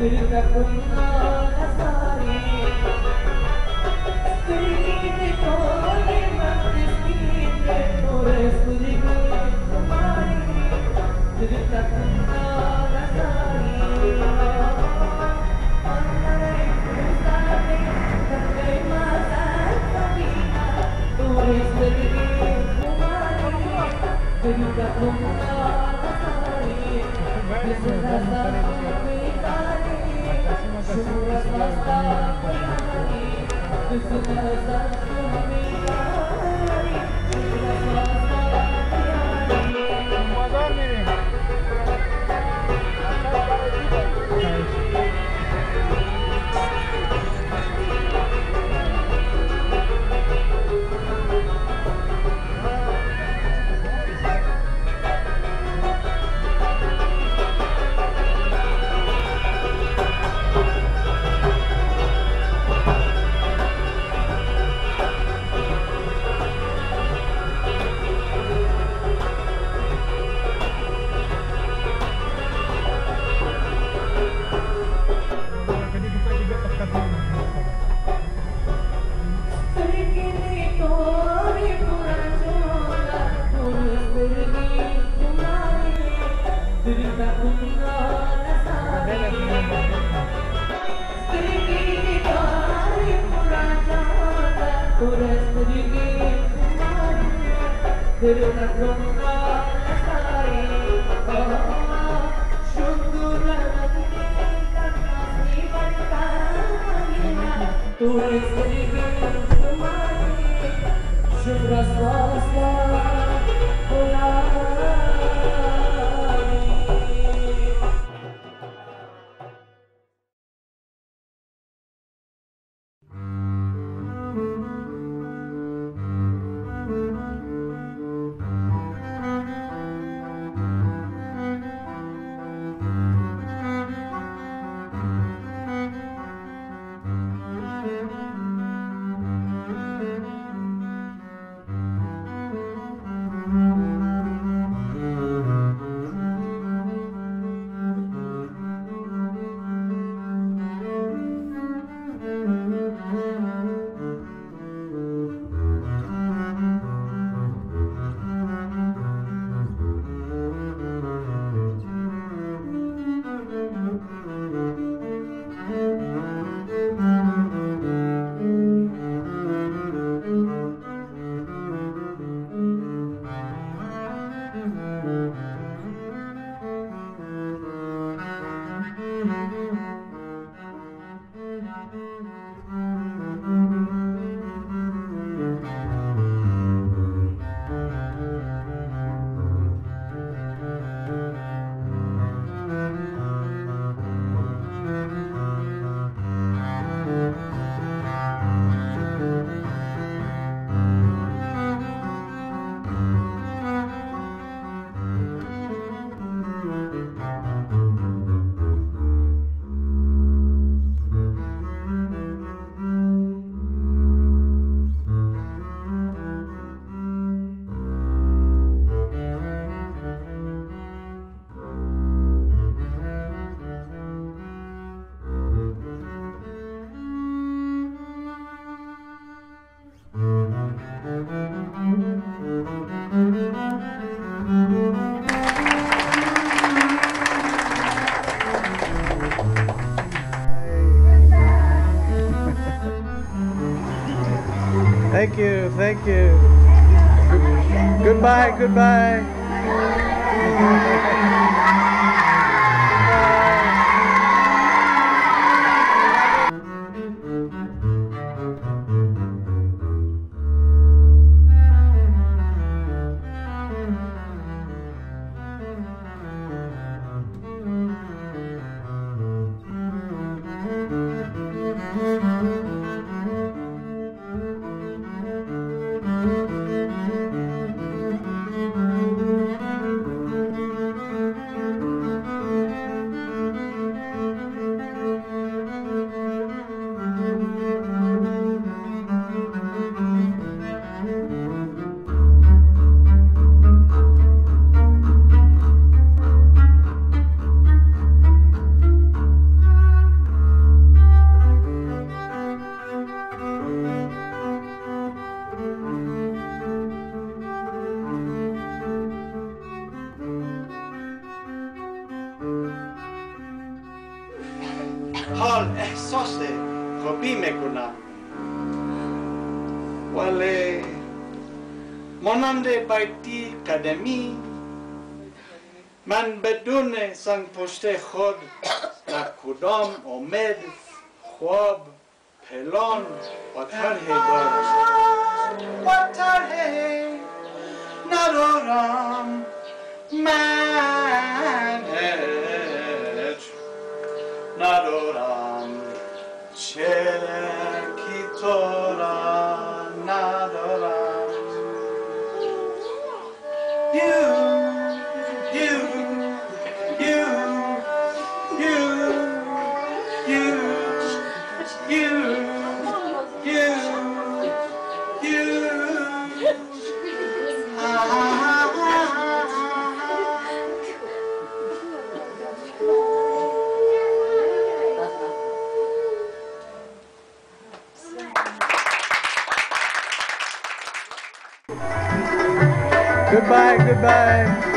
Thank you. por este vivir, pero una ronda Thank you, thank you. Goodbye, goodbye. ولی مانند بیتی قدمی من بدون سنگ پشت خود در کدام امید خواب پلان و طرح دارم و طرح ندارم Goodbye, goodbye.